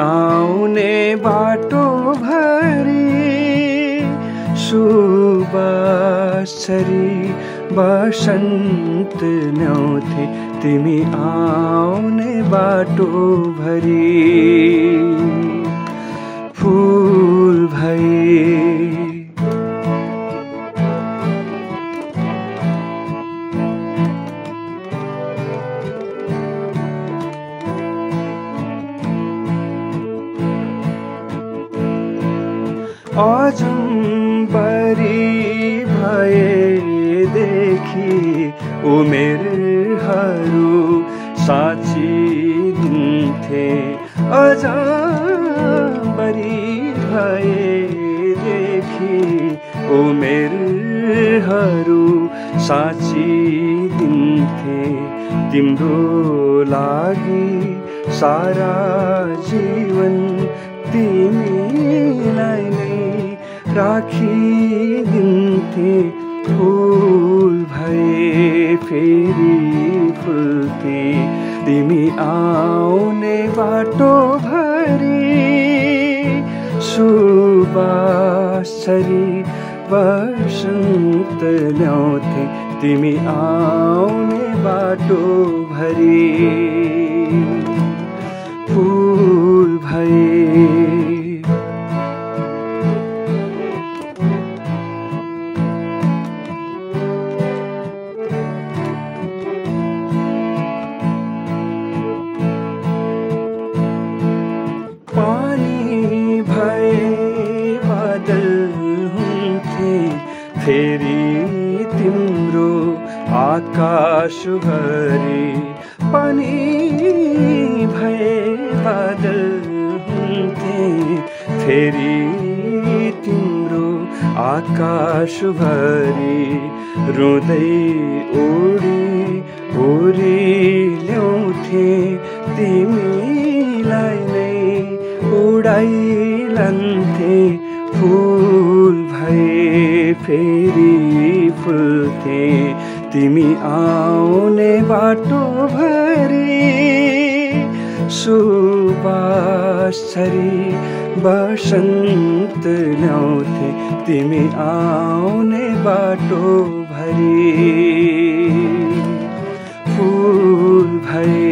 आउने बाटो भरी सुबासरी बसन्त ल्याउँथे तिमी आउने बाटो भरी। फुल अजम्बरी भएदेखि उमेरहरू साँचिदिन्थे अजम्बरी भएदेखि उमेरहरू साँचिदिन्थे तिम्रो लागि सारा जीवन तिमीलाई नै राखिदिन्थे फुल भए फेरि फुल्थे तिमी आउने बाटो भरि, सुबासरी बसन्त ल्याउँथे। तिमी आउने बाटो भरि। फेरि तिम्रो आकाशभरि पानी भए बादल हुन्थे। फेरि तिम्रो आकाशभरि रुँदै उडी उडी ल्याउँथे। तिमीलाई नै उडाइलान्थे फुल फेरि फुल्थे। तिमी आउने बाटो भरि सुबासरी बसन्त ल्याउँथे। तिमी आउने बाटो भरि फुल भए